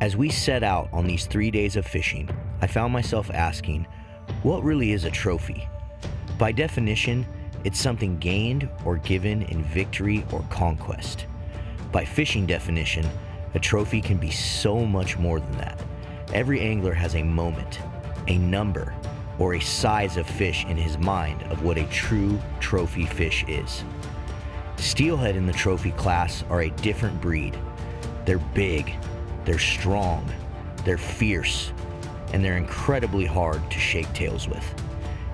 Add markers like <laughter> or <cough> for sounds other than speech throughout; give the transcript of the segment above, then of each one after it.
As we set out on these three days of fishing, I found myself asking, what really is a trophy? By definition, it's something gained or given in victory or conquest. By fishing definition, a trophy can be so much more than that. Every angler has a moment, a number, or a size of fish in his mind of what a true trophy fish is. Steelhead in the trophy class are a different breed. They're big, they're strong, they're fierce, and they're incredibly hard to shake tails with.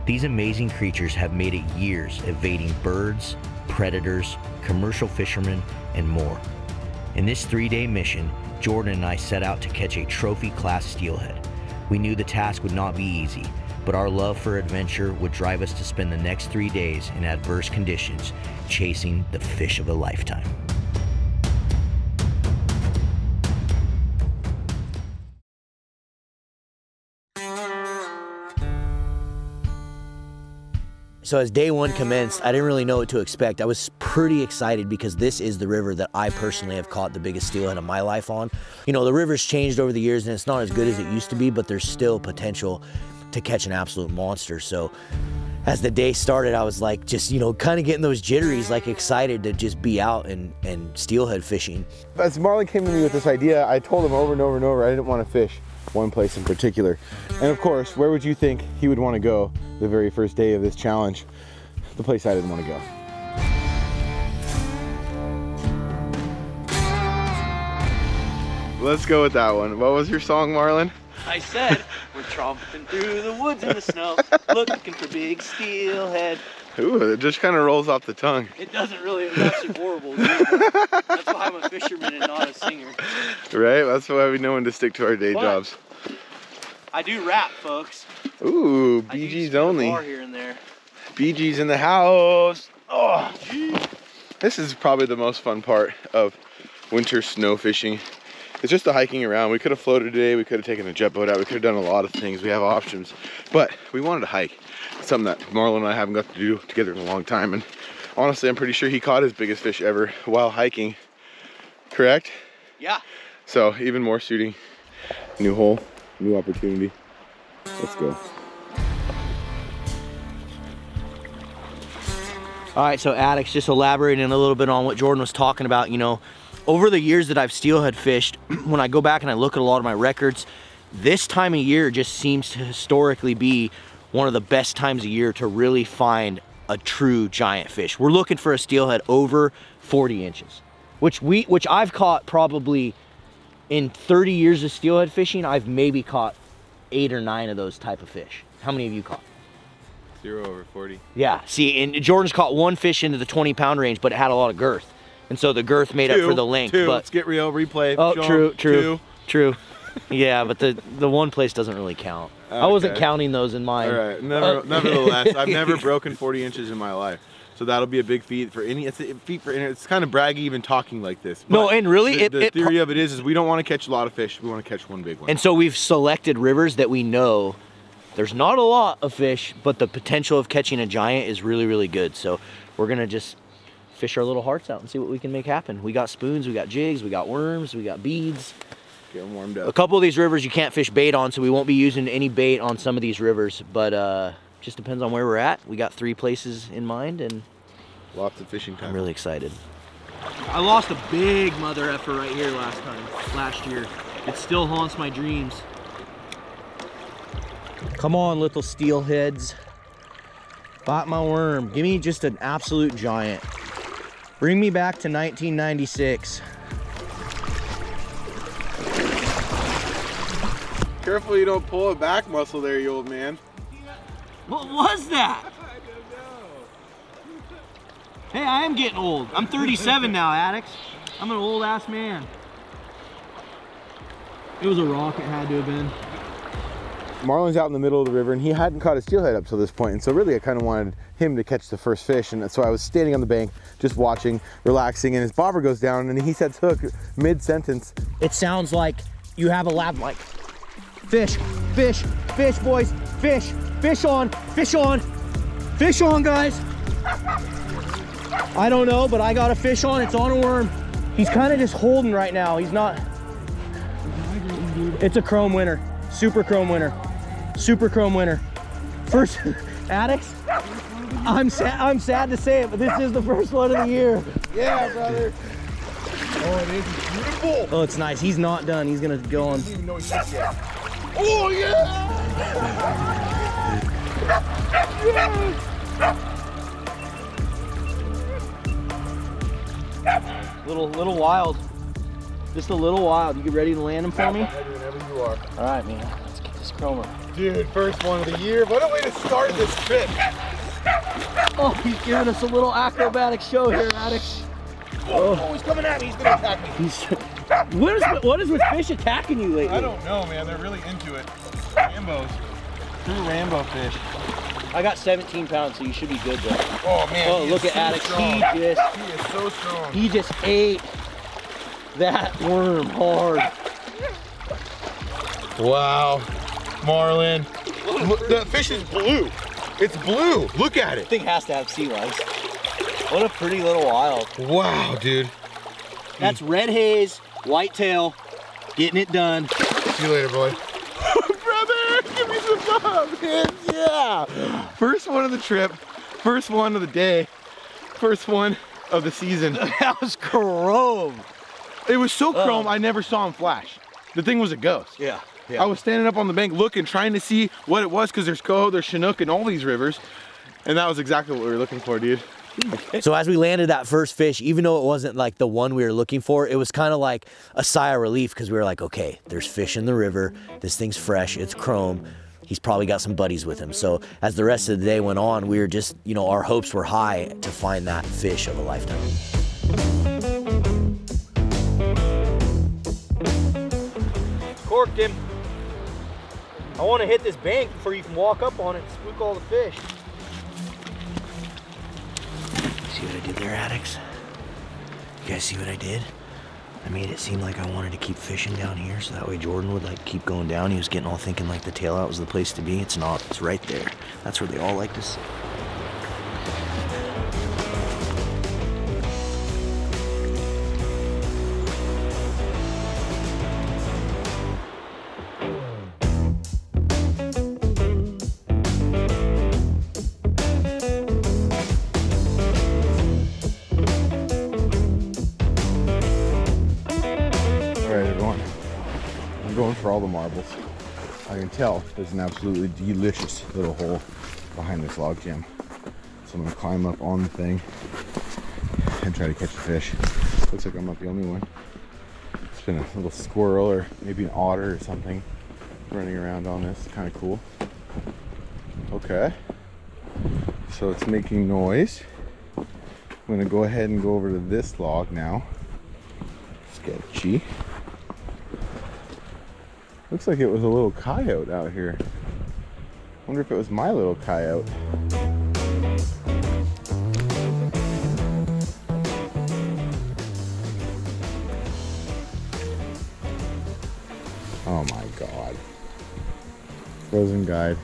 These amazing creatures have made it years evading birds, predators, commercial fishermen, and more. In this three day mission, Jordan and I set out to catch a trophy class steelhead. We knew the task would not be easy, but our love for adventure would drive us to spend the next three days in adverse conditions chasing the fish of a lifetime. So as day one commenced, I didn't really know what to expect. I was pretty excited because this is the river that I personally have caught the biggest steelhead of my life on. You know, the river's changed over the years and it's not as good as it used to be, but there's still potential to catch an absolute monster. So as the day started, I was like, just, you know, kind of getting those jitteries, like excited to just be out and, and steelhead fishing. As Marlon came to me with this idea, I told him over and over and over I didn't want to fish one place in particular. And of course, where would you think he would want to go the very first day of this challenge? The place I didn't want to go. Let's go with that one. What was your song, Marlon? I said, we're tromping through the woods in the snow, <laughs> looking for big steelhead. Ooh, it just kind of rolls off the tongue. It doesn't really, it's horrible. That's why I'm a fisherman and not a singer. Right? That's why we know when to stick to our day But- jobs. I do rap, folks. Ooh, BG's only. here and there. BG's in the house. Oh, this is probably the most fun part of winter snow fishing. It's just the hiking around. We could have floated today. We could have taken a jet boat out. We could have done a lot of things. We have options, but we wanted to hike. Something that Marlon and I haven't got to do together in a long time. And honestly, I'm pretty sure he caught his biggest fish ever while hiking. Correct? Yeah. So even more shooting. New hole, new opportunity. Let's go. All right, so Addicts, just elaborating a little bit on what Jordan was talking about, you know, over the years that I've steelhead fished, <clears throat> when I go back and I look at a lot of my records, this time of year just seems to historically be one of the best times of year to really find a true giant fish. We're looking for a steelhead over 40 inches, which we, which I've caught probably in 30 years of steelhead fishing, I've maybe caught eight or nine of those type of fish. How many of you caught? Zero over 40. Yeah, see, and Jordan's caught one fish into the 20 pound range, but it had a lot of girth. And so the girth made up for the length. Two. But Let's get real. Replay. oh, 'em. true, true, Two. true. <laughs> yeah, but the the one place doesn't really count. Oh, I wasn't counting those in mine. All right. Never, Oh. nevertheless, I've never <laughs> broken 40 inches in my life. So that'll be a big feat for any. It's a feat for. It's kind of braggy even talking like this. No, and really, the, it- the it theory of it is, is we don't want to catch a lot of fish. We want to catch one big one. And so we've selected rivers that we know there's not a lot of fish, but the potential of catching a giant is really, really good. So we're gonna just fish our little hearts out and see what we can make happen. We got spoons, we got jigs, we got worms, we got beads. Get 'em warmed A couple of these rivers you can't fish bait on, so we won't be using any bait on some of these rivers, but uh, just depends on where we're at. We got three places in mind, and Lots of fishing time. I'm really excited. I lost a big mother effer right here last time, last year. It still haunts my dreams. Come on, little steelheads. Bite my worm. Give me just an absolute giant. Bring me back to 1996. Careful you don't pull a back muscle there, you old man. What was that? <laughs> Hey, I am getting old. I'm 37 now, addicts. I'm an old ass man. It was a rock, it had to have been. Marlon's out in the middle of the river and he hadn't caught a steelhead up till this point. And so really I kind of wanted him to catch the first fish. And so I was standing on the bank, just watching, relaxing, and his bobber goes down and he sets hook mid-sentence. It sounds like you have a lab mic. Fish, fish, fish, boys, fish, fish on, fish on, fish on, guys. I don't know, but I got a fish on. It's on a worm. He's kind of just holding right now. He's not. It's a chrome winner. Super chrome winner. Super chrome winner. First, <laughs> Addicts, I'm sad, I'm sad to say it, but this is the first one of the year. Yeah, brother. Oh, it is It's beautiful. Oh, it's nice. He's not done. He's gonna go on. I don't even know he's hit yet. Oh, yeah! Little, little wild. Just a little wild. You get ready to land him for me? Whenever you are. All right, man. Let's get this chroma. Dude, first one of the year. What a way to start this trip. Oh, he's giving us a little acrobatic show here, Addicts. Oh, he's coming at me. He's gonna attack me. He's. What is what is with fish attacking you lately? I don't know, man. They're really into it. Rambos. True Rambo fish. I got 17 pounds, so you should be good though. Oh, man. Oh, look at so strong. He just He is so strong. he just ate that worm hard. Wow. Marlon. Look, the fish is blue. It's blue. Look at it. thing has to have sea lice. What a pretty little wild. Wow, dude. That's red haze, whitetail, getting it done. See you later, boy. <laughs> Brother, give me some love, man. <laughs> Yeah. First one of the trip. First one of the day. First one of the season. <laughs> That was chrome. It was so oh. chrome, Oh. I never saw him flash. The thing was a ghost. Yeah. I was standing up on the bank looking, trying to see what it was, because there's Coho, there's Chinook, and all these rivers. And that was exactly what we were looking for, dude. <laughs> So as we landed that first fish, even though it wasn't like the one we were looking for, it was kind of like a sigh of relief because we were like, okay, there's fish in the river. This thing's fresh. It's chrome. He's probably got some buddies with him. So as the rest of the day went on, we were just, you know, our hopes were high to find that fish of a lifetime. Corked him. I want to hit this bank before you can walk up on it and spook all the fish. See what I did there, addicts? You guys see what I did? I made it seem like I wanted to keep fishing down here so that way Jordan would like keep going down. He was getting all thinking like the tail out was the place to be. It's not, it's right there. That's where they all like to sit. There's an absolutely delicious little hole behind this log jam. So I'm gonna climb up on the thing and try to catch a fish. Looks like I'm not the only one. It's been a little squirrel or maybe an otter or something running around on this. Kind of cool. Okay. So it's making noise. I'm gonna go ahead and go over to this log now. Sketchy. Looks like it was a little coyote out here. Wonder if it was my little coyote. Oh my god. Frozen guide.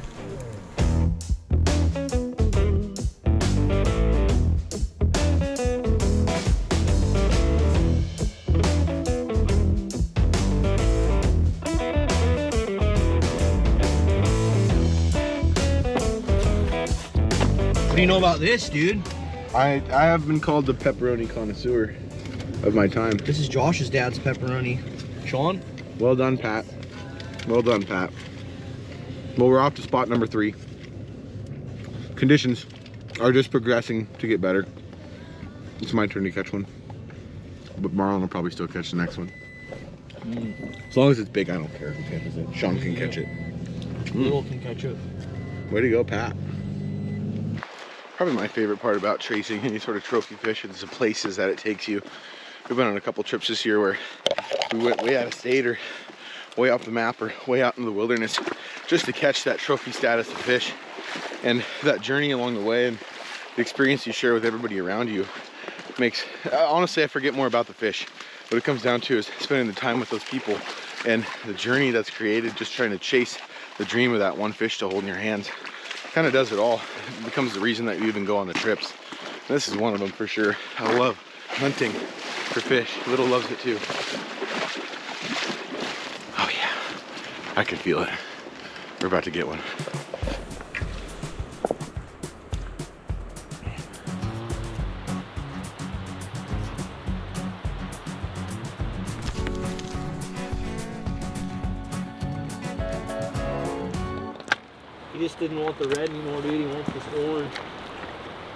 Do you know about this, dude? I I have been called the pepperoni connoisseur of my time. This is Josh's dad's pepperoni. Sean? Well done, Pat. Well done, Pat. Well, we're off to spot number three. Conditions are just progressing to get better. It's my turn to catch one. But Marlon will probably still catch the next one. Hmm. As long as it's big, I don't care who catches it. Sean can catch it. Little can catch it. Way to go, Pat. Probably my favorite part about chasing any sort of trophy fish is the places that it takes you. We've been on a couple trips this year where we went way out of state or way off the map or way out in the wilderness just to catch that trophy status of fish. And that journey along the way and the experience you share with everybody around you makes, honestly, I forget more about the fish. What it comes down to is spending the time with those people and the journey that's created just trying to chase the dream of that one fish to hold in your hands kind of does it all. It becomes the reason that you even go on the trips. This is one of them for sure. I love hunting for fish. Little loves it too. Oh yeah. I can feel it. We're about to get one. Didn't want the red anymore, dude. He wants this orange.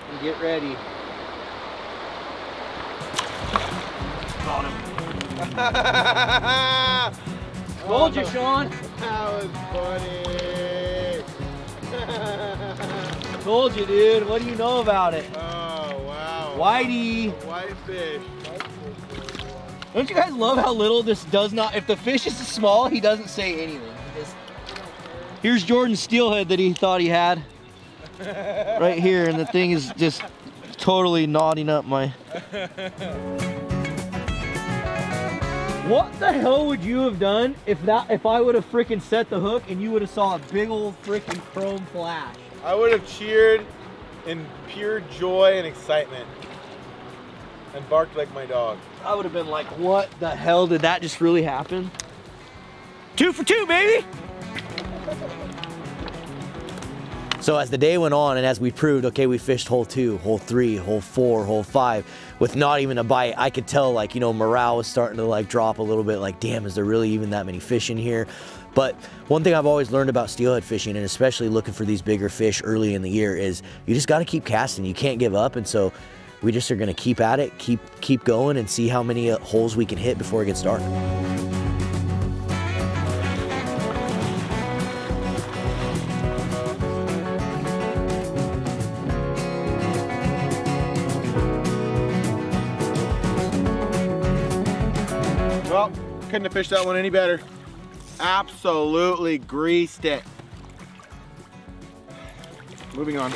And get ready. Told you, Sean. That was funny. <laughs> Told you, dude. What do you know about it? Oh, wow. Whitey. Whitefish. Don't you guys love how little this does not, if the fish is small, he doesn't say anything. Here's Jordan's steelhead that he thought he had. Right here, and the thing is just totally knotting up my... What the hell would you have done if that if I would have freaking set the hook and you would have saw a big old freaking chrome flash? I would have cheered in pure joy and excitement and barked like my dog. I would have been like, what the hell did that just really happen? Two for two, baby! So as the day went on and as we proved, okay, we fished hole two, hole three, hole four, hole five, with not even a bite, I could tell like, you know, morale was starting to like drop a little bit, like, damn, is there really even that many fish in here? But one thing I've always learned about steelhead fishing and especially looking for these bigger fish early in the year is you just got to keep casting. You can't give up. And so we just are going to keep at it, keep keep going and see how many uh, holes we can hit before it gets dark. Fished that one any better. Absolutely greased it. Moving on.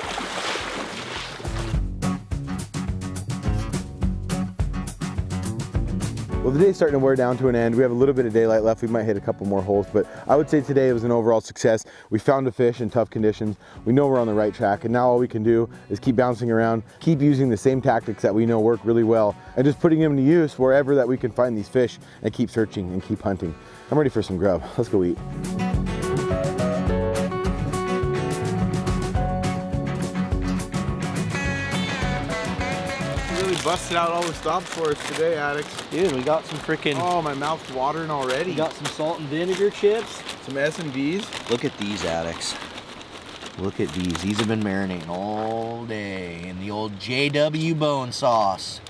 Well, the day's starting to wear down to an end. We have a little bit of daylight left. We might hit a couple more holes, but I would say today it was an overall success. We found a fish in tough conditions. We know we're on the right track, and now all we can do is keep bouncing around, keep using the same tactics that we know work really well, and just putting them to use wherever that we can find these fish and keep searching and keep hunting. I'm ready for some grub. Let's go eat. Busted out all the stops for us today, addicts. Dude, we got some freaking, Oh, my mouth's watering already. we got some salt and vinegar chips. some S and B's. Look at these addicts. Look at these. These have been marinating all day in the old JW bone sauce.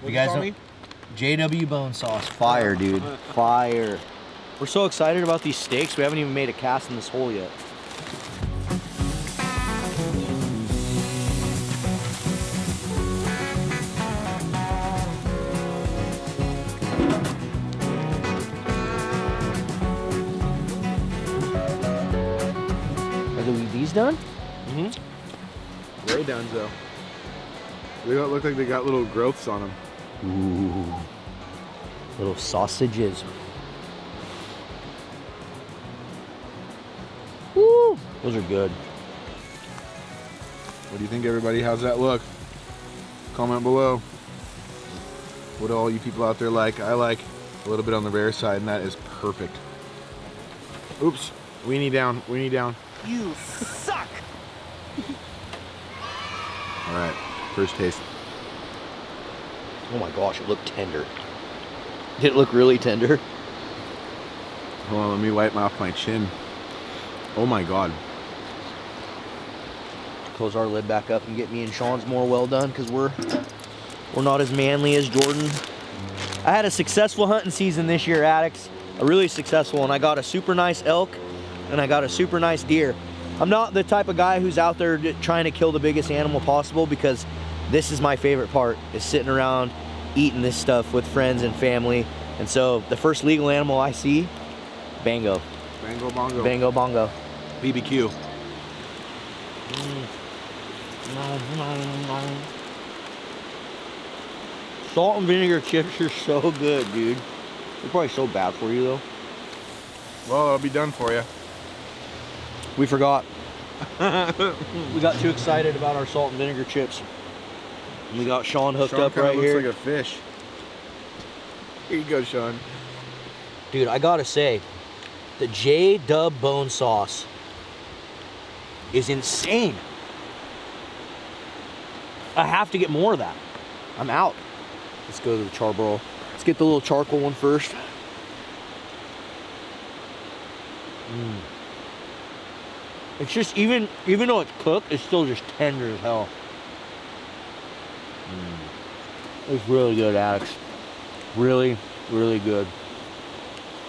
What You guys know? me? JW bone sauce. Fire, dude. Fire. We're so excited about these steaks, we haven't even made a cast in this hole yet. Way though. They don't look like they got little growths on them. Ooh. Little sausages. Woo! Those are good. What do you think, everybody? How's that look? Comment below. What do all you people out there like? I like a little bit on the rare side, and that is perfect. Oops. Weenie down. Weenie down. You <laughs> suck! All right. First taste. Oh my gosh, it looked tender. Did <laughs> it look really tender? Hold on. Let me wipe off my chin. Oh my God. Close our lid back up and get me and Sean's more well done because we're we're not as manly as Jordan. I had a successful hunting season this year, addicts. A really successful one. I got a super nice elk and I got a super nice deer. I'm not the type of guy who's out there trying to kill the biggest animal possible because this is my favorite part is sitting around eating this stuff with friends and family. And so the first legal animal I see, bango, Bango bongo. bango bongo. BBQ. Salt and vinegar chips are so good, dude. They're probably so bad for you though. Well, I'll be done for you. We forgot. <laughs> we got too excited about our salt and vinegar chips. We got Sean hooked Sean up right looks here. like a fish. Here you go, Sean. Dude, I gotta say, The J Dub bone sauce is insane. I have to get more of that. I'm out. Let's go to the charbroil. Let's get the little charcoal one first. Mm. It's just even even though it's cooked, it's still just tender as hell. Mm. It's really good, Alex. Really, really good.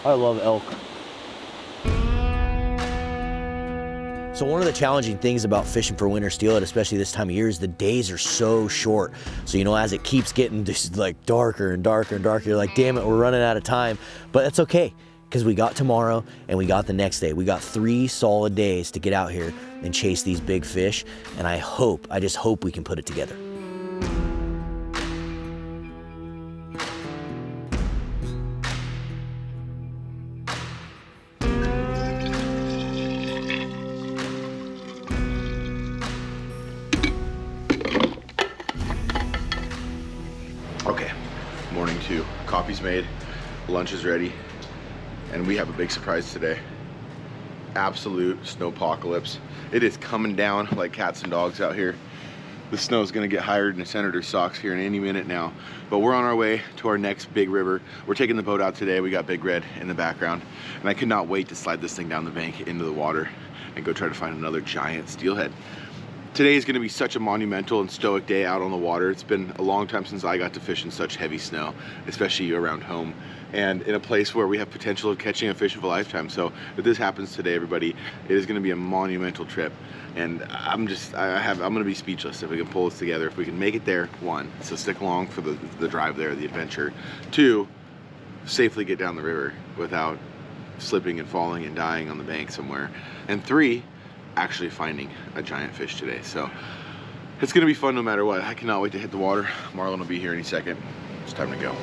I love elk. So one of the challenging things about fishing for winter steelhead, especially this time of year, is the days are so short. So you know, as it keeps getting <laughs> just like darker and darker and darker, you're like, damn it, we're running out of time. But that's okay, because we got tomorrow and we got the next day. We got three solid days to get out here and chase these big fish. And I hope, I just hope we can put it together. Okay, morning two. Coffee's made, lunch is ready, and we have a big surprise today. Absolute snowpocalypse. It is coming down like cats and dogs out here. The snow is gonna get higher than a senator's socks here in any minute now. But we're on our way to our next big river. We're taking the boat out today. We got Big Red in the background. And I could not wait to slide this thing down the bank into the water and go try to find another giant steelhead. Today is going to be such a monumental and stoic day out on the water. It's been a long time since I got to fish in such heavy snow, especially around home and in a place where we have potential of catching a fish of a lifetime. So if this happens today, everybody, it is going to be a monumental trip. And I'm just, I have, I'm going to be speechless if we can pull this together. If we can make it there, one, so stick along for the, the drive there, the adventure. Two, safely get down the river without slipping and falling and dying on the bank somewhere. And three, actually finding a giant fish today. So it's gonna be fun no matter what. I cannot wait to hit the water. Marlon will be here any second. It's time to go.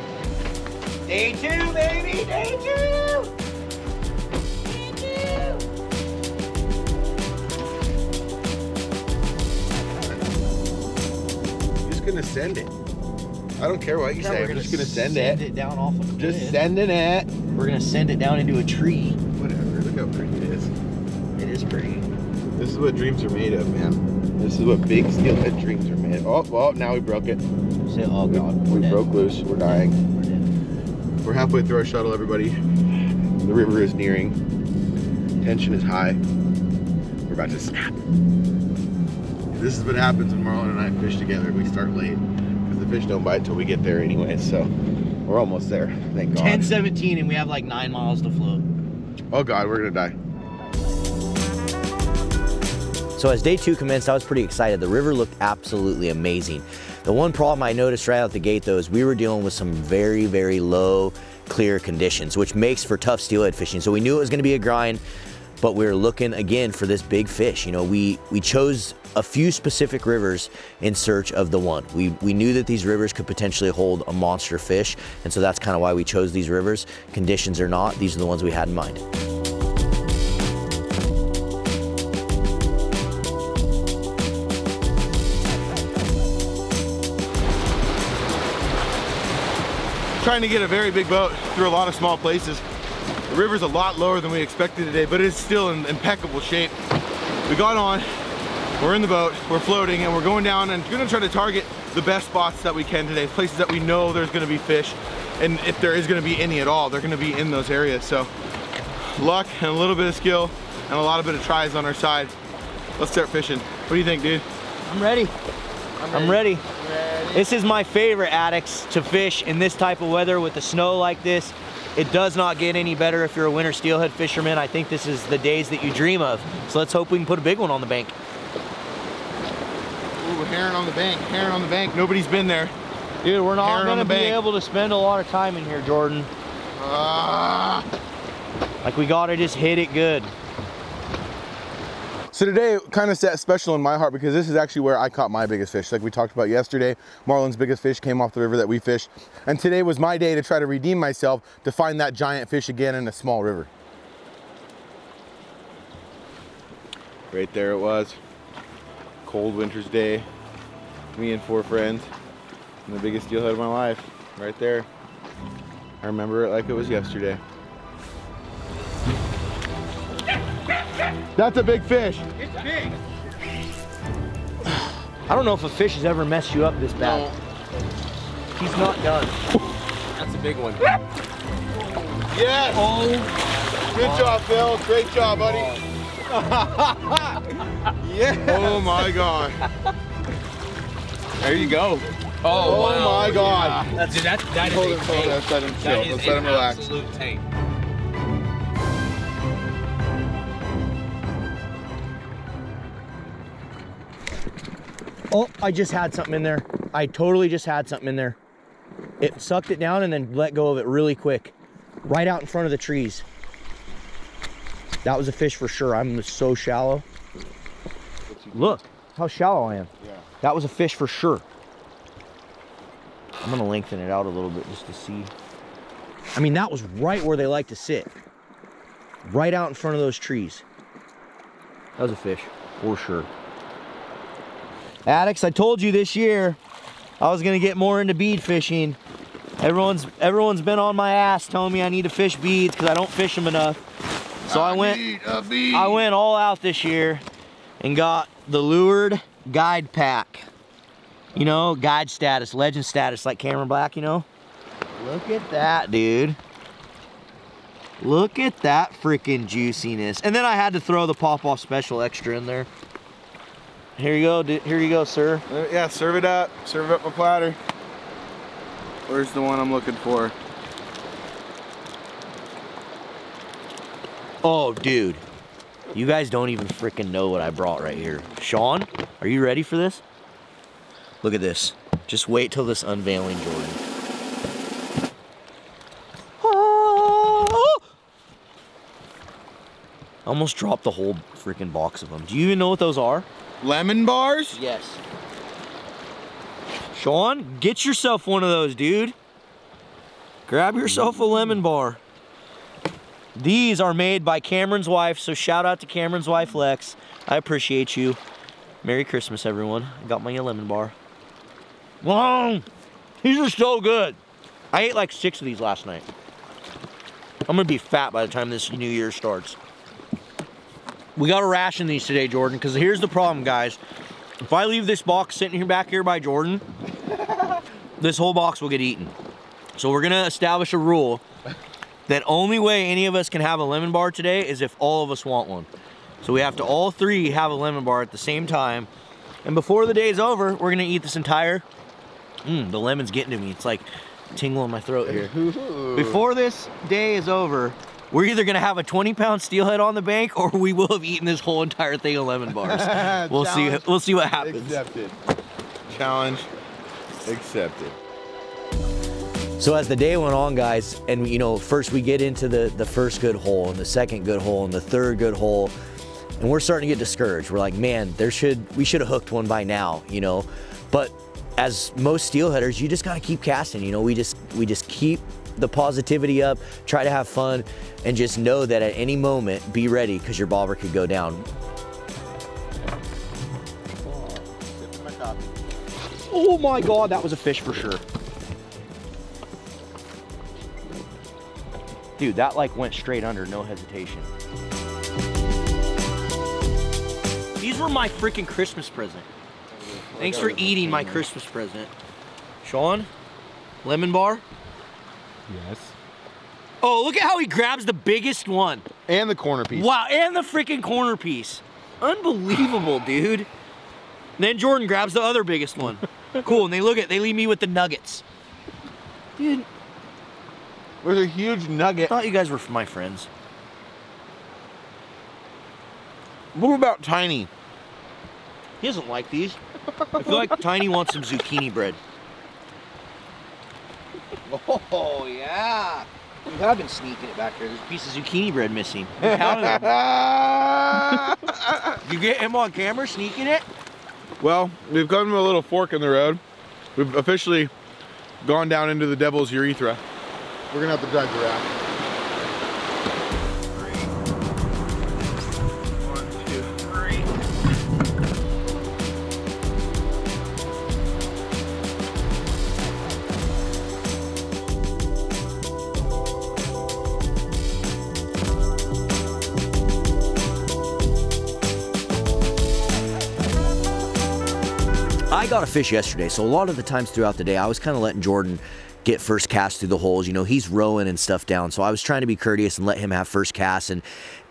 Day two, baby, day two. I'm just gonna send it. I don't care what you say. I'm just gonna send, send it. it down off of the Just cliff. sending it. We're gonna send it down into a tree. Whatever. Look how pretty it is. It is pretty. This is what dreams are made of, man. This is what big steelhead dreams are made of. Oh, well, now we broke it. Say, oh god, we dead. broke loose. We're dying. We're dead. We're halfway through our shuttle, everybody. The river is nearing. Tension is high. We're about to snap. This is what happens when Marlon and I fish together. We start late because the fish don't bite till we get there anyway. So we're almost there. Thank God. 10 17 and we have like nine miles to float. Oh God, we're gonna die. So as day two commenced, I was pretty excited. The river looked absolutely amazing. The one problem I noticed right out the gate though is we were dealing with some very, very low clear conditions, which makes for tough steelhead fishing. So we knew it was gonna be a grind, but we were looking again for this big fish. You know, we, we chose a few specific rivers in search of the one. We, we knew that these rivers could potentially hold a monster fish, and so that's kind of why we chose these rivers. Conditions or not, these are the ones we had in mind. Trying to get a very big boat through a lot of small places. The river's a lot lower than we expected today, but it's still in impeccable shape. We got on, we're in the boat, we're floating, and we're going down and gonna try to target the best spots that we can today, places that we know there's gonna be fish, and if there is gonna be any at all, they're gonna be in those areas. So luck and a little bit of skill and a lot of bit of tries on our side. Let's start fishing. What do you think, dude? I'm ready. I'm ready. This is my favorite addicts to fish in this type of weather with the snow like this. It does not get any better if you're a winter steelhead fisherman. I think this is the days that you dream of. So let's hope we can put a big one on the bank. Ooh, heron on the bank, heron on the bank. Nobody's been there. Dude, we're not Heron gonna be bank. able to spend a lot of time in here, Jordan. Ah. Like we gotta just hit it good. So today kind of set special in my heart because this is actually where I caught my biggest fish. Like we talked about yesterday, Marlon's biggest fish came off the river that we fished. And today was my day to try to redeem myself to find that giant fish again in a small river. Right there it was. Cold winter's day. Me and four friends. And the biggest steelhead of my life. Right there. I remember it like it was yesterday. That's a big fish. It's big. I don't know if a fish has ever messed you up this bad. He's not done. That's a big one. Yes. Oh, Good job, Phil. Great job, buddy. <laughs> Yeah. Oh my God. There you go. Oh, Oh wow. my God. That's, Dude, that, that is Hold a hold him. tank. Let's let him That chill. Let's let him relax. absolute tank. Oh, I just had something in there. I totally just had something in there. It sucked it down and then let go of it really quick. Right out in front of the trees. That was a fish for sure. I'm so shallow. Look how shallow I am. Yeah. That was a fish for sure. I'm gonna lengthen it out a little bit just to see. I mean, that was right where they like to sit. Right out in front of those trees. That was a fish, for sure. Addicts, I told you this year I was gonna get more into bead fishing. Everyone's everyone's been on my ass telling me I need to fish beads because I don't fish them enough. So I, went a bead. I went all out this year and got the lured guide pack. You know, guide status, legend status, like Cameron Black, you know? Look at that, dude. Look at that freaking juiciness. And then I had to throw the pop-off special extra in there. Here you go, dude. Here you go, sir. Uh, Yeah, serve it up. Serve up my platter. Where's the one I'm looking for? Oh, dude. You guys don't even freaking know what I brought right here. Sean, are you ready for this? Look at this. Just wait till this unveiling, Jordan. Oh! Almost dropped the whole freaking box of them. Do you even know what those are? Lemon bars? Yes. Sean, get yourself one of those, dude. Grab yourself a lemon bar. These are made by Cameron's wife, so shout out to Cameron's wife, Lex. I appreciate you. Merry Christmas, everyone. I got my lemon bar. Wow, these are so good. I ate like six of these last night. I'm gonna be fat by the time this new year starts. We gotta ration these today, Jordan, because here's the problem, guys. If I leave this box sitting here back here by Jordan, <laughs> this whole box will get eaten. So we're gonna establish a rule that only way any of us can have a lemon bar today is if all of us want one. So we have to all three have a lemon bar at the same time. And before the day's over, we're gonna eat this entire. Mmm, the lemon's getting to me. It's like tingle in my throat here. <laughs> Before this day is over, we're either gonna have a 20 pound steelhead on the bank or we will have eaten this whole entire thing of lemon bars. <laughs> we'll see. We'll see what happens. Accepted. Challenge accepted. So as the day went on, guys, and you know, first we get into the the first good hole, and the second good hole, and the third good hole, and we're starting to get discouraged. We're like, man, there should we should have hooked one by now, you know. But as most steelheaders, you just gotta keep casting. You know, we just we just keep the positivity up, try to have fun, and just know that at any moment, be ready because your bobber could go down. Oh my god, that was a fish for sure. Dude, that like went straight under, no hesitation. These were my freaking Christmas present. Thanks for eating my Christmas present. Sean, lemon bar. Yes. Oh, look at how he grabs the biggest one. And the corner piece. Wow, and the freaking corner piece. Unbelievable, dude. Then Jordan grabs the other biggest one. <laughs> Cool, and they look at they leave me with the nuggets. Dude, There's a huge nugget. I thought you guys were my friends. What about tiny? He doesn't like these. I feel like Tiny wants some zucchini bread. Oh yeah. Dude, I've been sneaking it back there. There's a piece of zucchini bread missing. You counted them. <laughs> You get him on camera sneaking it? well, we've come to a little fork in the road. We've officially gone down into the devil's urethra. We're gonna have to drag the raft. Got a fish yesterday, so a lot of the times throughout the day, I was kind of letting Jordan get first cast through the holes. You know, he's rowing and stuff down, so I was trying to be courteous and let him have first cast and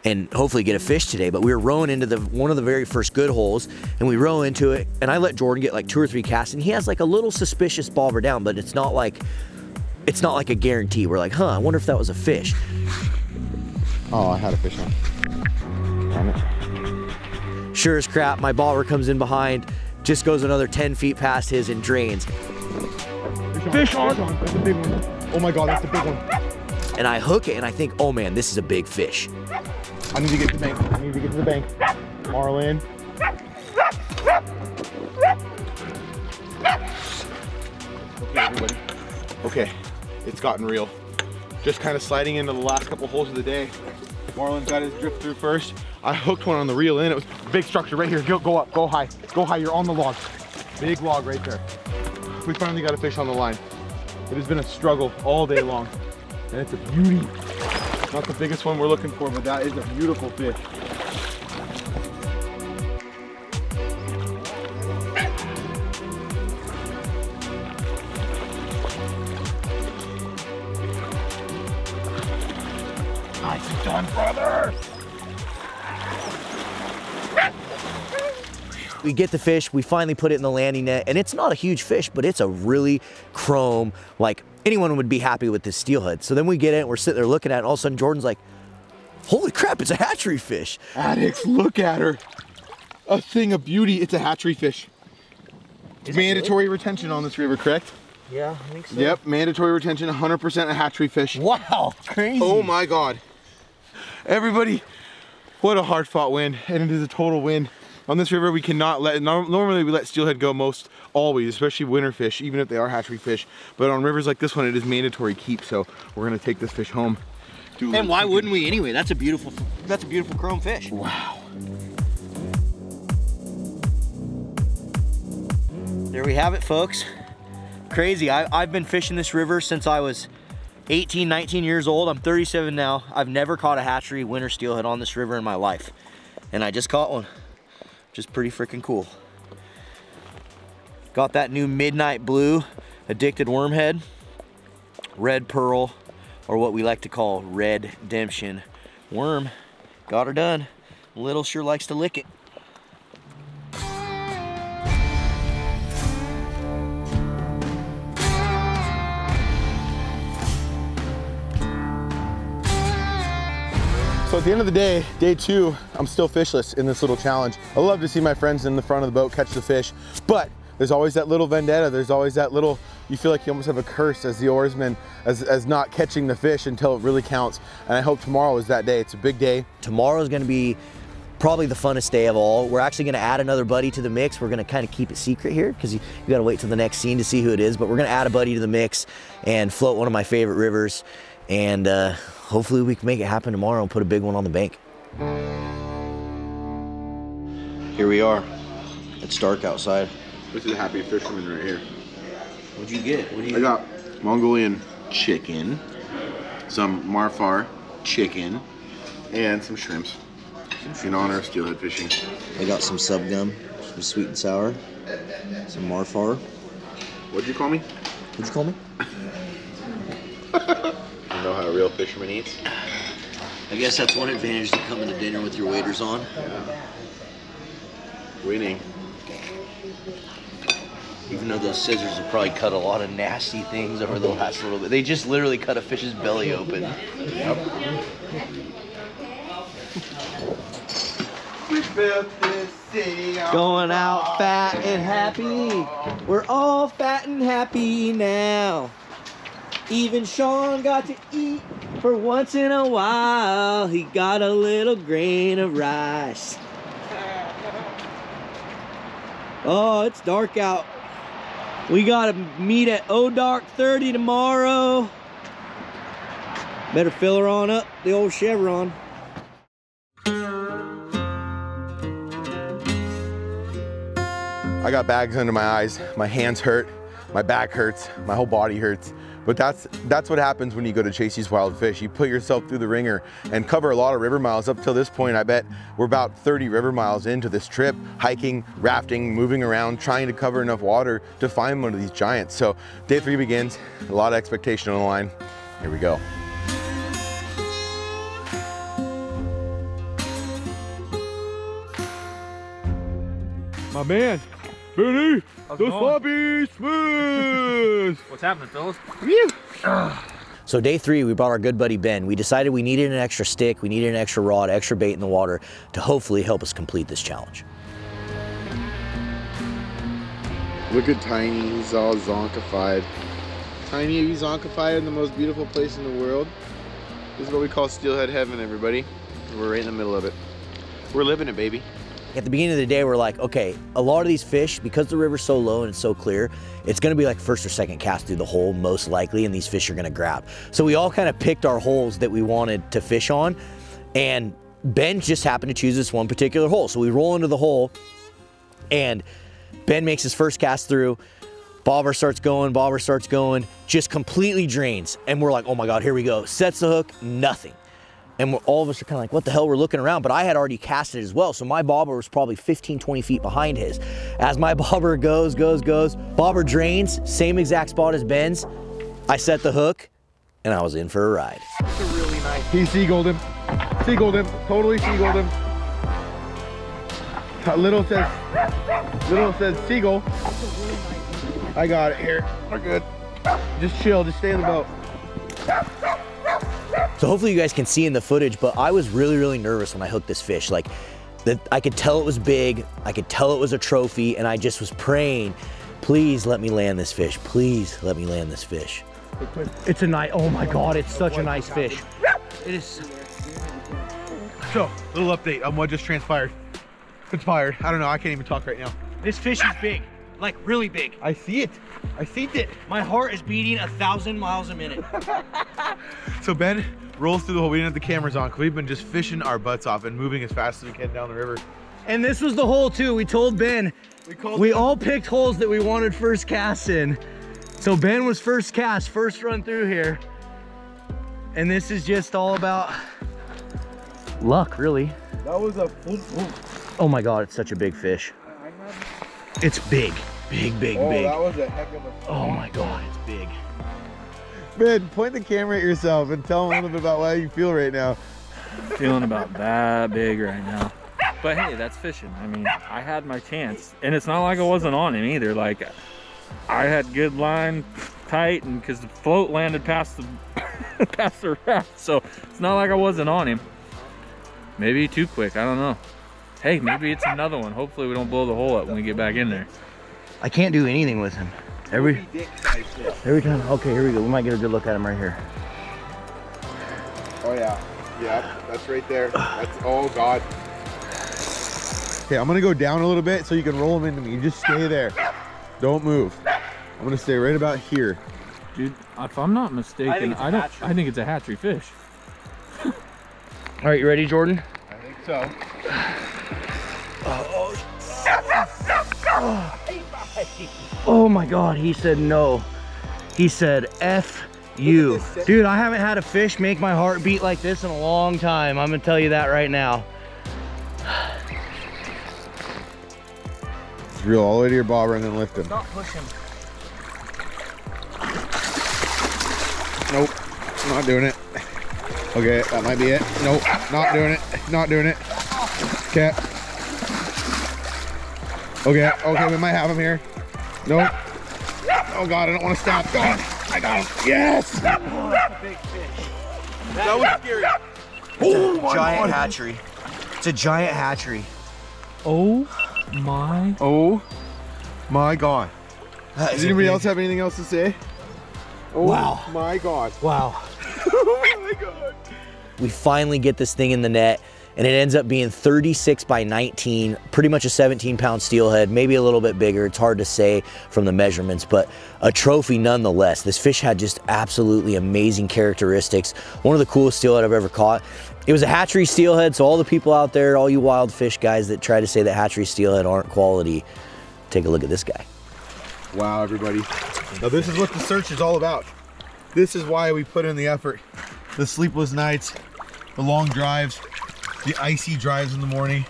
and hopefully get a fish today. But we were rowing into the one of the very first good holes, and we row into it, and I let Jordan get like two or three casts, and he has like a little suspicious bobber down, but it's not like it's not like a guarantee. We're like, huh, I wonder if that was a fish. Oh, I had a fish on. Damn it. Sure as crap, my bobber comes in behind, just goes another 10 feet past his and drains. Fish on. That's a big one. Oh my god, that's a big one. And I hook it and I think, oh man, this is a big fish. I need to get to the bank. I need to get to the bank. Marlon. Okay, everybody. Okay, it's gotten real. Just kind of sliding into the last couple holes of the day. Marlon's got his drift through first. I hooked one on the reel in. It was big structure right here. Go, go up, go high. Go high, you're on the log. Big log right there. We finally got a fish on the line. It has been a struggle all day long. And it's a beauty. Not the biggest one we're looking for, but that is a beautiful fish. We get the fish, we finally put it in the landing net, and it's not a huge fish, but it's a really chrome, like anyone would be happy with this steelhead. So then we get it, we're sitting there looking at it, and all of a sudden Jordan's like, holy crap, it's a hatchery fish. Addicts, look at her. A thing of beauty. It's a hatchery fish. mandatory retention on this river, correct? Yeah, I think so. Yep, mandatory retention, 100% a hatchery fish. Wow, crazy. Oh my God. Everybody, what a hard fought win. And it is a total win. On this river, we cannot let, normally we let steelhead go most always, especially winter fish, even if they are hatchery fish. But on rivers like this one, it is mandatory keep. So we're gonna take this fish home. And why wouldn't we anyway? That's a beautiful, that's a beautiful chrome fish. Wow. There we have it, folks. Crazy. I, I've been fishing this river since I was 18, 19 years old. I'm 37 now. I've never caught a hatchery winter steelhead on this river in my life. And I just caught one, which is pretty freaking cool. Got that new midnight blue addicted wormhead, red pearl, or what we like to call red redemption worm. Got her done. Little sure likes to lick it. At the end of the day, day two, I'm still fishless in this little challenge. I love to see my friends in the front of the boat catch the fish, but there's always that little vendetta. There's always that little, you feel like you almost have a curse as the oarsman, as, as not catching the fish until it really counts. And I hope tomorrow is that day. It's a big day. Tomorrow's gonna be probably the funnest day of all. We're actually gonna add another buddy to the mix. We're gonna kind of keep it secret here because you, you gotta wait till the next scene to see who it is, but we're gonna add a buddy to the mix and float one of my favorite rivers. And uh, hopefully we can make it happen tomorrow and put a big one on the bank. Here we are. It's dark outside. This is a happy fisherman right here. What'd you get? What do I got Mongolian chicken, some marfar chicken, and some shrimps in honor of steelhead fishing. I got some sub gum, some sweet and sour, some marfar. What'd you call me? What'd you call me? <laughs> You know how a real fisherman eats? I guess that's one advantage to coming to dinner with your waders on. Yeah. Winning. Even though those scissors have probably cut a lot of nasty things over the last little bit. They just literally cut a fish's belly open. We built this city Going out fat and happy. We're all fat and happy now. Even Sean got to eat for once in a while. He got a little grain of rice. <laughs> Oh, it's dark out. We gotta meet at O Dark 30 tomorrow. Better fill her on up, the old Chevron. I got bags under my eyes. My hands hurt. My back hurts. My whole body hurts. But that's that's what happens when you go to chase these wild fish. You put yourself through the wringer and cover a lot of river miles. Up till this point, I bet we're about 30 river miles into this trip, hiking, rafting, moving around, trying to cover enough water to find one of these giants. So day three begins, a lot of expectation on the line. Here we go. My man, Benny, How's the it going? sloppy smooth. <laughs> What's happening, fellas? So day three, we brought our good buddy Ben. We decided we needed an extra stick, we needed an extra rod, extra bait in the water to hopefully help us complete this challenge. Look at Tiny, he's all zonkified. Tiny, he's zonkified in the most beautiful place in the world. This is what we call steelhead heaven, everybody. We're right in the middle of it. We're living it, baby. At the beginning of the day, we're like, okay, a lot of these fish, because the river's so low and it's so clear, it's gonna be like first or second cast through the hole, most likely, and these fish are gonna grab. So we all kind of picked our holes that we wanted to fish on, and Ben just happened to choose this one particular hole. So we roll into the hole, and Ben makes his first cast through. Bobber starts going, Bobber starts going, just completely drains. And we're like, oh my God, here we go. Sets the hook, nothing. And all of us are kind of like, what the hell? We're looking around, but I had already cast it as well. So my bobber was probably 15, 20 feet behind his. As my <laughs> bobber goes, goes, goes, bobber drains, same exact spot as Ben's. I set the hook and I was in for a ride. Really He seagulled him. Seagulled him. Totally seagulled him. Uh, Little says, little says seagull. I got it here. We're good. Just chill. Just stay in the boat. So hopefully you guys can see in the footage, but I was really, really nervous when I hooked this fish. Like, that I could tell it was big, I could tell it was a trophy, and I just was praying, please let me land this fish. Please let me land this fish. It's a nice, oh my God, it's such a nice fish. It is, So, little update on what just transpired. Conspired. I don't know. I can't even talk right now. this fish is big, like really big. I see it. I see it. My heart is beating a thousand miles a minute. So Ben rolls through the hole. We didn't have the cameras on because we've been just fishing our butts off and moving as fast as we can down the river. And this was the hole too. We told Ben, We we all picked holes that we wanted first cast in. So Ben was first cast, first run through here. And this is just all about luck, really. That was a. Oh my God, it's such a big fish. It's big, big, big, oh, big. Oh, was a heck of a. Oh my God, it's big. Ben, point the camera at yourself and tell them a little bit about how you feel right now. feeling about that big right now. But hey, that's fishing. I mean, I had my chance, and it's not like I wasn't on him either. Like, I had good line, tight, and because the float landed past the <laughs> past the raft, so it's not like I wasn't on him. Maybe too quick. I don't know. Hey, maybe it's another one. Hopefully, we don't blow the hole up when we get back in there. I can't do anything with him. Every every time. Okay, here we go. We might get a good look at him right here. Oh yeah, yeah, that's right there. That's oh god. Okay, I'm gonna go down a little bit so you can roll them into me. You just stay there. Don't move. I'm gonna stay right about here. Dude, if I'm not mistaken, I, don't. I think it's a hatchery fish. All right, you ready, Jordan? I think so. <sighs> Oh <laughs> Oh my God, he said no. He said F you. Dude, I haven't had a fish make my heart beat like this in a long time. I'm gonna tell you that right now. <sighs> Just reel all the way to your bobber and then lift him. Not push him. Nope, not doing it. Okay, that might be it. Nope, not doing it. Not doing it. Okay. Okay, okay, we might have him here. Nope. Oh god, I don't want to stop. God, I got him. Yes! That was scary. Oh giant hatchery. It's a giant hatchery. Oh my! Oh my god. That Does anybody big- else have anything else to say? Oh Wow. my god. Wow. <laughs> oh my god. We finally get this thing in the net and it ends up being 36 by 19, pretty much a 17 pound steelhead, maybe a little bit bigger. It's hard to say from the measurements, but a trophy nonetheless. This fish had just absolutely amazing characteristics. One of the coolest steelhead I've ever caught. It was a hatchery steelhead, so all the people out there, all you wild fish guys that try to say that hatchery steelhead aren't quality, take a look at this guy. Wow, everybody. Now this is what the search is all about. This is why we put in the effort. The sleepless nights, the long drives, the icy drives in the morning,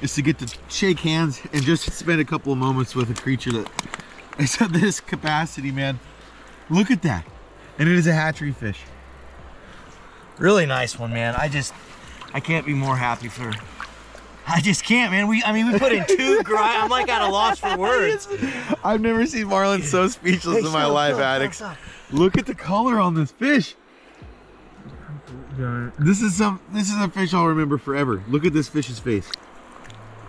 is to get to shake hands and just spend a couple of moments with a creature that is of this capacity, man. Look at that. And it is a hatchery fish. Really nice one, man. I just, I can't be more happy for. I just can't, man. We, I mean, we put in two <laughs> grind. I'm like at a loss for words. I've never seen Marlon so speechless Hey, in my life, addicts. Look at the color on this fish. This is some. This is a fish I'll remember forever. Look at this fish's face.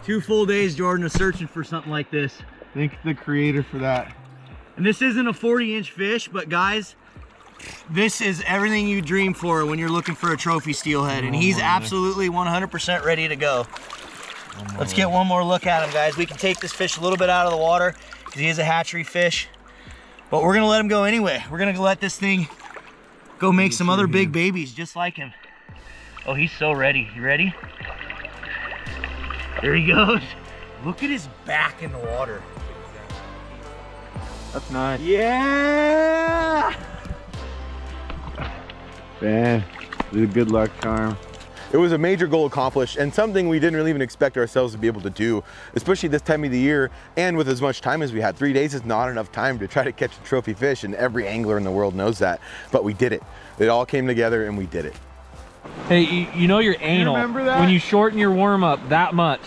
Two full days, Jordan, of searching for something like this. Thank the creator for that. And this isn't a 40 inch fish, but guys, this is everything you dream for when you're looking for a trophy steelhead. And oh he's absolutely 100% ready to go. Oh Let's get one more look at him, guys. We can take this fish a little bit out of the water because he is a hatchery fish. But we're gonna let him go anyway. We're gonna let this thing go make some other big babies just like him. Oh, he's so ready. You ready? There he goes. Look at his back in the water. That's nice. Yeah! Man, the good luck charm. It was a major goal accomplished and something we didn't really even expect ourselves to be able to do, especially this time of the year and with as much time as we had. Three days is not enough time to try to catch a trophy fish and every angler in the world knows that, but we did it. It all came together and we did it. Hey, you, you know you're anal remember that? when you shorten your warm up that much.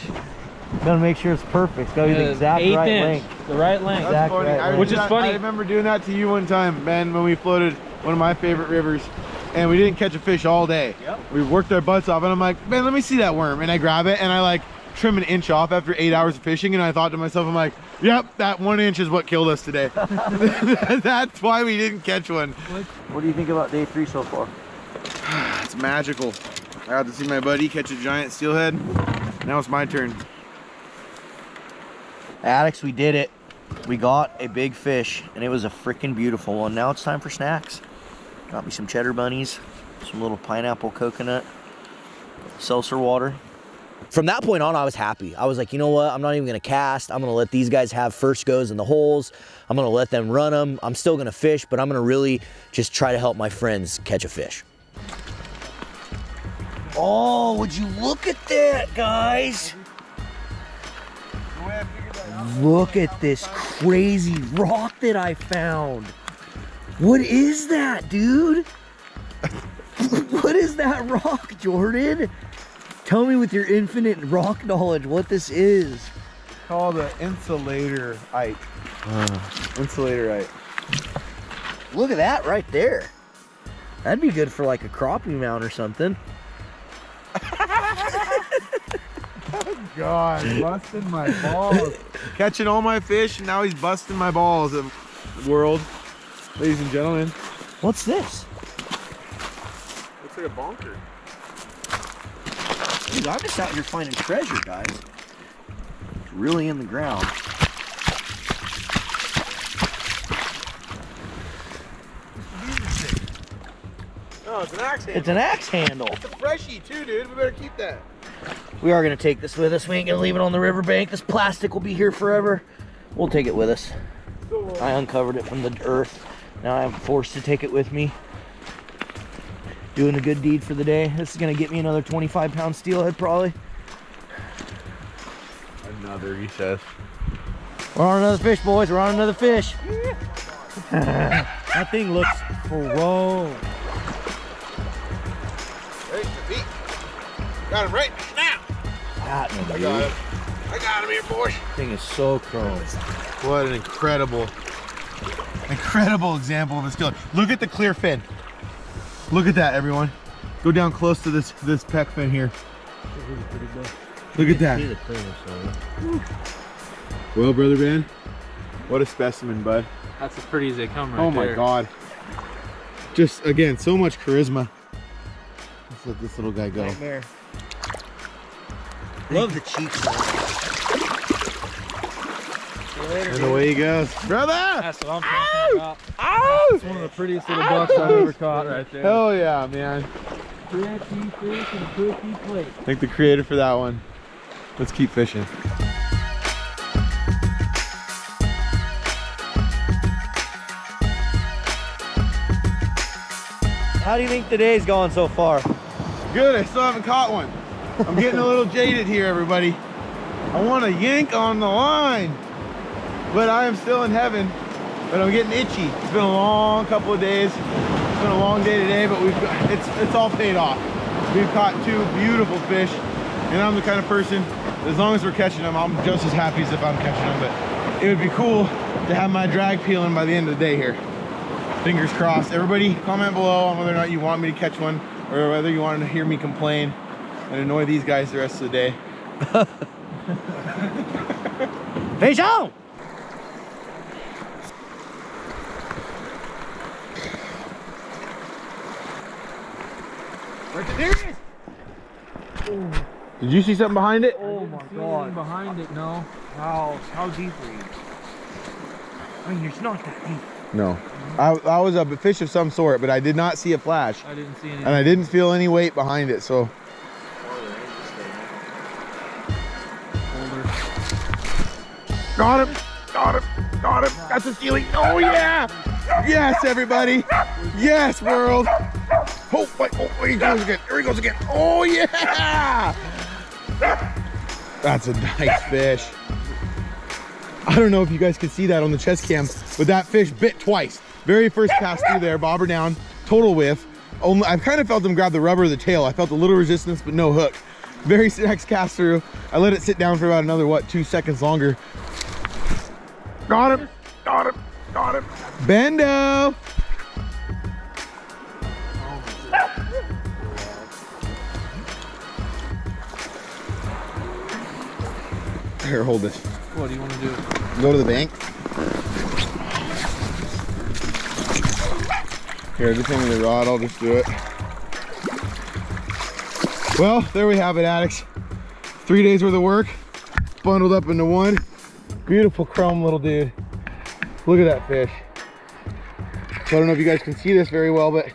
Gotta make sure it's perfect. It's gotta be the exact eighth right inch, length. the right length. Exact right length. Which is funny. I remember doing that to you one time, Ben, when we floated one of my favorite rivers and we didn't catch a fish all day. Yep. We worked our butts off and I'm like, man, let me see that worm. And I grab it and I like trim an inch off after eight hours of fishing. And I thought to myself, I'm like, yep, that one inch is what killed us today. <laughs> That's why we didn't catch one. What do you think about day three so far? <sighs> It's magical. I got to see my buddy catch a giant steelhead. Now it's my turn. Addicts, we did it. We got a big fish, and it was a freaking beautiful one. Now it's time for snacks. Got me some cheddar bunnies, some little pineapple coconut, seltzer water. From that point on, I was happy. I was like, you know what? I'm not even gonna cast. I'm gonna let these guys have first goes in the holes. I'm gonna let them run them. I'm still gonna fish, but I'm gonna really just try to help my friends catch a fish. Oh, would you look at that, guys? Look at this crazy rock that I found. What is that, dude? what is that rock, Jordan? Tell me with your infinite rock knowledge what this is. Called an insulator ite. Insulator ite. Look at that right there. That'd be good for like a crappie mount or something. <laughs> God, busting my balls. Catching all my fish, and now he's busting my balls. um, World, ladies and gentlemen. What's this? Looks like a bonker. Dude, I'm just out here finding treasure, guys. It's really in the ground. Oh, it's an axe handle. It's an axe handle. It's a freshie too, dude. We better keep that. We are gonna take this with us. We ain't gonna leave it on the riverbank. This plastic will be here forever. We'll take it with us. I uncovered it from the earth. Now I'm forced to take it with me. Doing a good deed for the day. This is gonna get me another 25 pound steelhead probably. Another, he says. We're on another fish, boys. We're on another fish. that thing looks pro. Hey, the beak. Got him right now. That I got him. I got him here, boy. thing is so chrome. What an incredible, incredible example of a steelhead. Look at the clear fin. Look at that, everyone. Go down close to this this pec fin here. Look at that. Well, brother Ben, what a specimen, bud. That's as pretty as they come right oh my there. God. Just again, so much charisma. Let's let this little guy go. Nightmare. Love the cheeks. And away he goes. Brother! That's what I'm talking about. It's one of the prettiest little bucks I've ever caught right there. Hell yeah, man. Pretty fish and a cookie plate. Thank the creator for that one. Let's keep fishing. How do you think today's going so far? Good, I still haven't caught one. I'm getting a little <laughs> jaded here, everybody. I want to yank on the line, but I am still in heaven, but I'm getting itchy. It's been a long couple of days. It's been a long day today, but we've got, it's, it's all paid off. We've caught two beautiful fish, and I'm the kind of person, as long as we're catching them, I'm just as happy as if I'm catching them, but it would be cool to have my drag peeling by the end of the day here. Fingers crossed. Everybody comment below on whether or not you want me to catch one or whether you want to hear me complain and annoy these guys the rest of the day. <laughs> Fish on! Did you see something behind it? Oh my god. behind it, no. How, how deep are you? I mean, it's not that deep. No. I, I was a fish of some sort, but I did not see a flash. I didn't see any. And I didn't feel any weight behind it, so. Got him! Got him! Got him! That's a steely! Oh yeah! Yes, everybody! Yes, world! Oh, wait, oh, oh he goes again! Here he goes again! Oh yeah! <laughs> That's a nice fish. I don't know if you guys can see that on the chest cam, but that fish bit twice. Very first cast through there, bobber down, total whiff. Only, I've kind of felt him grab the rubber of the tail. I felt a little resistance, but no hook. Very <laughs> next cast through. I let it sit down for about another, what, two seconds longer. Got him, got him, got him. Bendo! Here, hold this. What do you want to do? Go to the bank. Here, just hand me the rod, I'll just do it. Well, there we have it, addicts. Three days worth of work, bundled up into one. Beautiful chrome little dude. Look at that fish. So I don't know if you guys can see this very well, but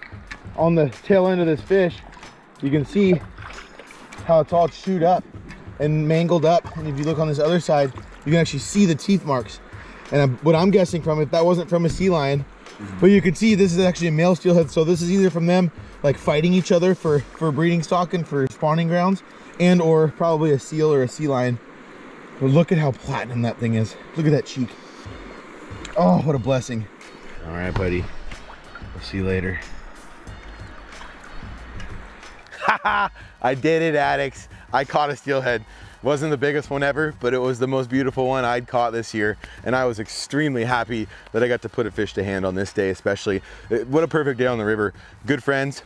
on the tail end of this fish, you can see how it's all chewed up and mangled up. And if you look on this other side, you can actually see the teeth marks. And I'm, what I'm guessing from it, that wasn't from a sea lion, mm-hmm. but you can see this is actually a male steelhead. So this is either from them like fighting each other for, for breeding stock and for spawning grounds and or probably a seal or a sea lion. But look at how platinum that thing is. Look at that cheek. Oh, what a blessing. All right, buddy. We'll see you later. <laughs> I did it, addicts. I caught a steelhead. Wasn't the biggest one ever, but it was the most beautiful one I'd caught this year. And I was extremely happy that I got to put a fish to hand on this day, especially. Uh, what a perfect day on the river. Good friends,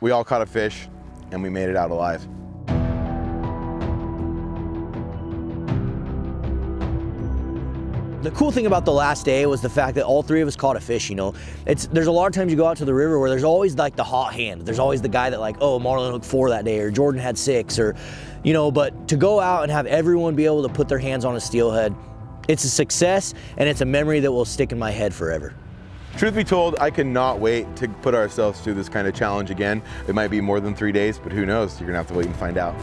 we all caught a fish and we made it out alive. The cool thing about the last day was the fact that all three of us caught a fish, you know. It's there's a lot of times you go out to the river where there's always like the hot hand. There's always the guy that like, oh, Marlon hooked four that day or Jordan had six or you know, but to go out and have everyone be able to put their hands on a steelhead, it's a success and it's a memory that will stick in my head forever. Truth be told, I cannot wait to put ourselves through this kind of challenge again. It might be more than three days, but who knows? You're gonna have to wait and find out.